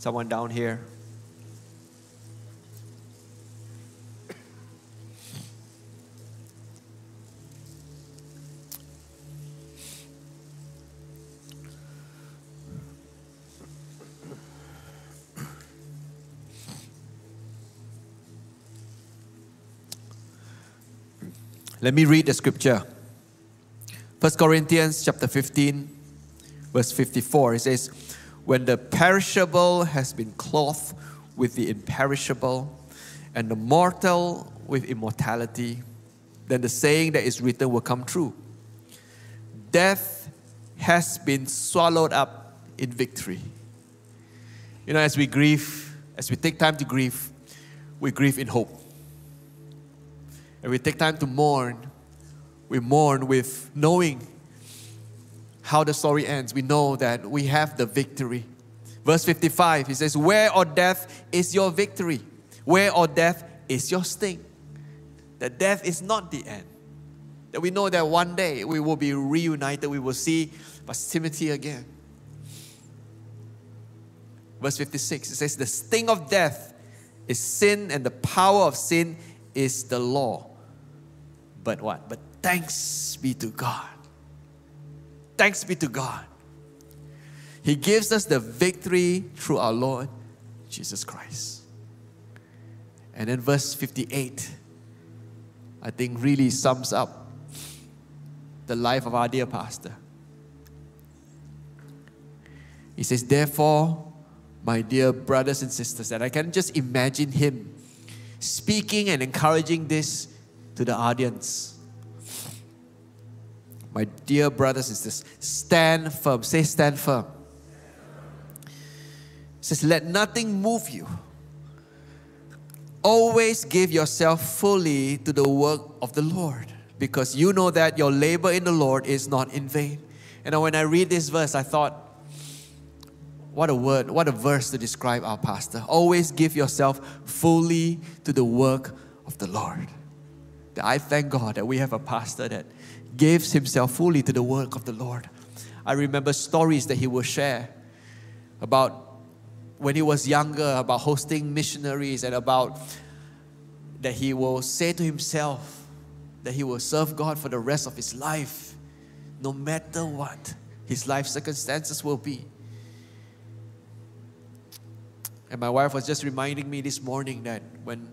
someone down here. Let me read the scripture. 1 Corinthians chapter 15, verse 54. It says, When the perishable has been clothed with the imperishable, and the mortal with immortality, then the saying that is written will come true. Death has been swallowed up in victory. You know, as we grieve, as we take time to grieve, we grieve in hope. And we take time to mourn, we mourn with knowing how the story ends. We know that we have the victory. Verse 55, he says, Where, or death, is your victory? Where, or death, is your sting? That death is not the end. That we know that one day we will be reunited, we will see Timothy again. Verse 56, it says, The sting of death is sin, and the power of sin is the law. But what? But thanks be to God. Thanks be to God. He gives us the victory through our Lord Jesus Christ. And then verse 58, I think really sums up the life of our dear pastor. He says, Therefore, my dear brothers and sisters, and I can just imagine him speaking and encouraging this to the audience. My dear brothers and sisters, stand firm. Say, stand firm. It says, Let nothing move you. Always give yourself fully to the work of the Lord because you know that your labor in the Lord is not in vain. And when I read this verse, I thought, what a word, what a verse to describe our pastor. Always give yourself fully to the work of the Lord. I thank God that we have a pastor that gives himself fully to the work of the Lord. I remember stories that he will share about when he was younger, about hosting missionaries, and about that he will say to himself that he will serve God for the rest of his life, no matter what his life circumstances will be. And my wife was just reminding me this morning that when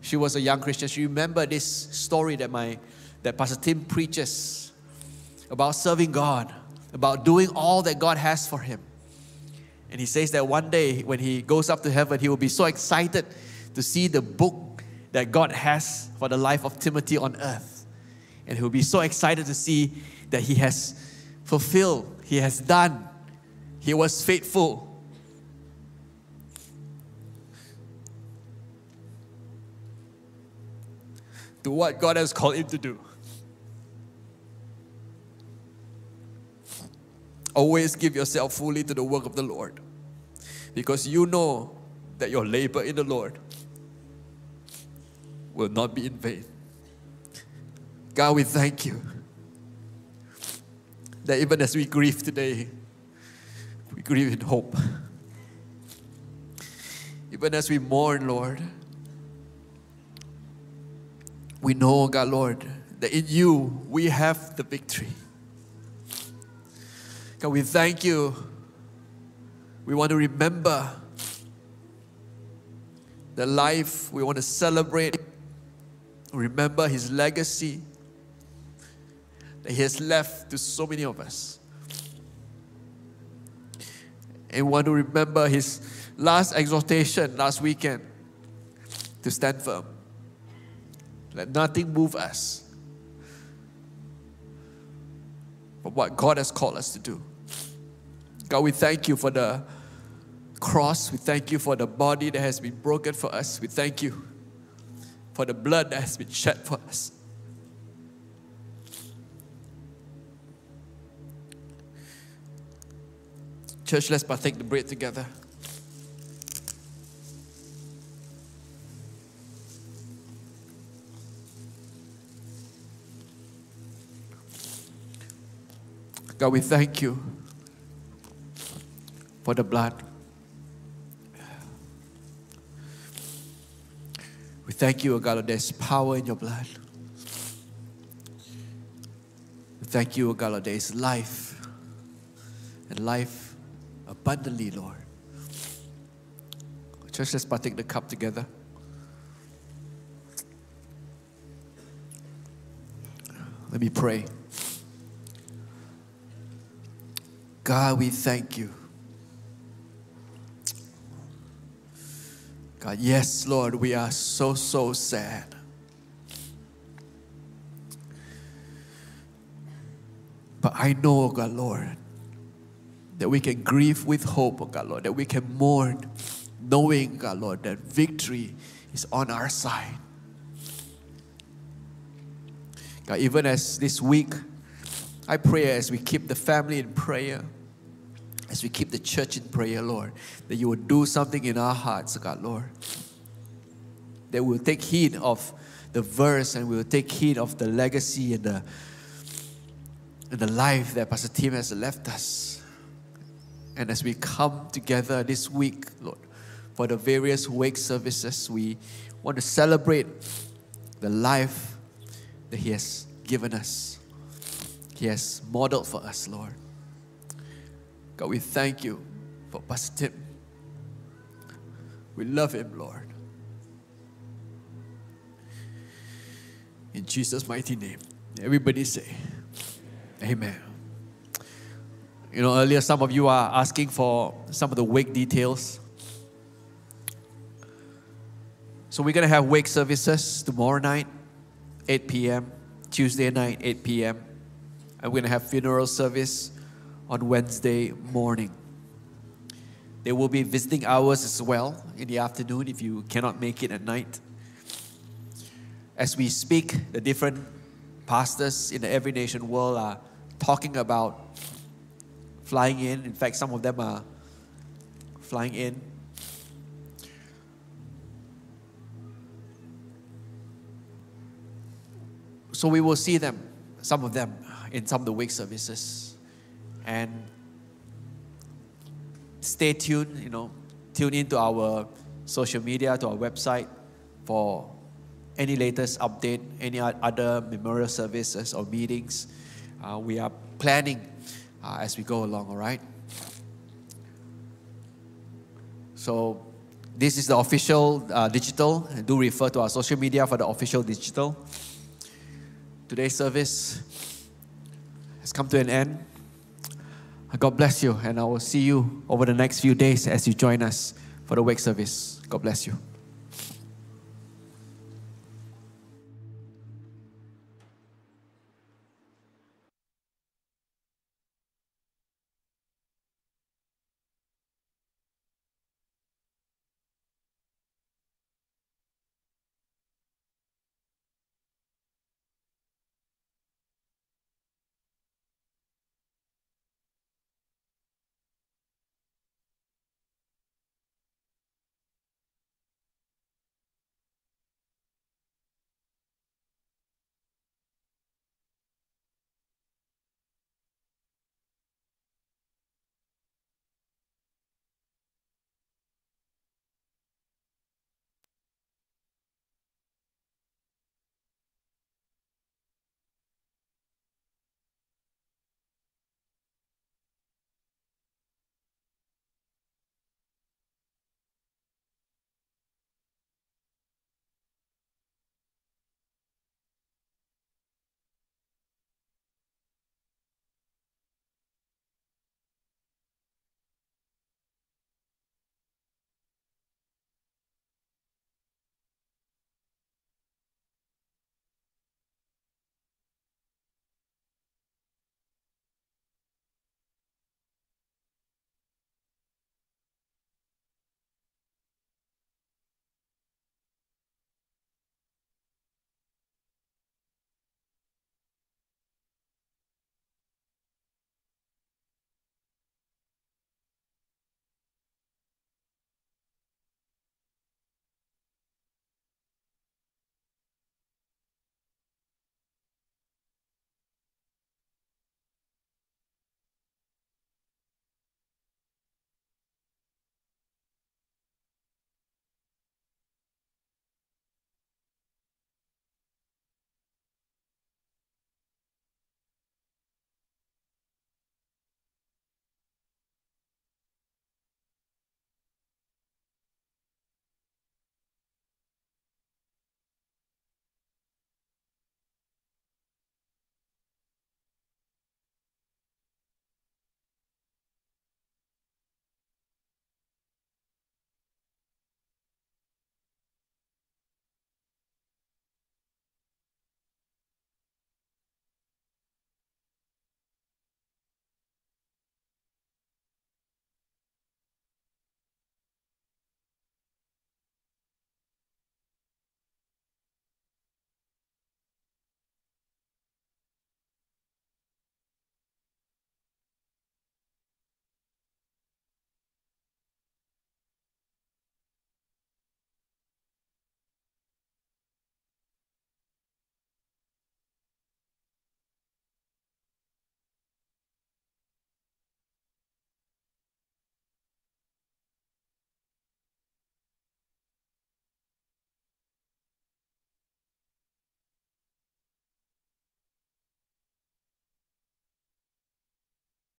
she was a young Christian, she remembered this story that my that Pastor Tim preaches about serving God, about doing all that God has for him. And he says that one day when he goes up to heaven, he will be so excited to see the book that God has for the life of Timothy on earth. And he will be so excited to see that he has fulfilled, he has done, he was faithful. To what God has called him to do. Always give yourself fully to the work of the Lord because you know that your labor in the Lord will not be in vain. God, we thank you that even as we grieve today, we grieve in hope. Even as we mourn, Lord, we know, God, Lord, that in you we have the victory. God, we thank you. We want to remember the life, we want to celebrate, remember his legacy that he has left to so many of us. And want to remember his last exhortation last weekend to stand firm. Let nothing move us but what God has called us to do. God, we thank you for the cross. We thank you for the body that has been broken for us. We thank you for the blood that has been shed for us. Church, let's partake the bread together. God, we thank you for the blood. We thank you, O God, that there's power in your blood. We thank you, O God, that there is life and life abundantly, Lord. Church, let's partake the cup together. Let me pray. God, we thank you. God, yes, Lord, we are so, so sad. But I know, oh God, Lord, that we can grieve with hope, oh God, Lord, that we can mourn, knowing, God, Lord, that victory is on our side. God, even as this week, I pray as we keep the family in prayer, as we keep the church in prayer, Lord, that you will do something in our hearts, God, Lord. That we'll take heed of the verse and we'll take heed of the legacy and the, and the life that Pastor Tim has left us. And as we come together this week, Lord, for the various wake services, we want to celebrate the life that He has given us. He has modeled for us, Lord. God, we thank you for Pastor Tim. We love him, Lord. In Jesus' mighty name. Everybody say, Amen. You know, earlier some of you are asking for some of the wake details. So we're going to have wake services tomorrow night, 8 p.m., Tuesday night, 8 p.m. And we're going to have funeral service on Wednesday morning. There will be visiting hours as well in the afternoon if you cannot make it at night. As we speak, the different pastors in the Every Nation world are talking about flying in. In fact, some of them are flying in. So we will see them, some of them, in some of the wake services. And stay tuned, you know, tune into our social media, to our website for any latest update, any other memorial services or meetings. Uh, we are planning uh, as we go along, all right? So, this is the official uh, digital. Do refer to our social media for the official digital. Today's service has come to an end. God bless you, and I will see you over the next few days as you join us for the wake service. God bless you.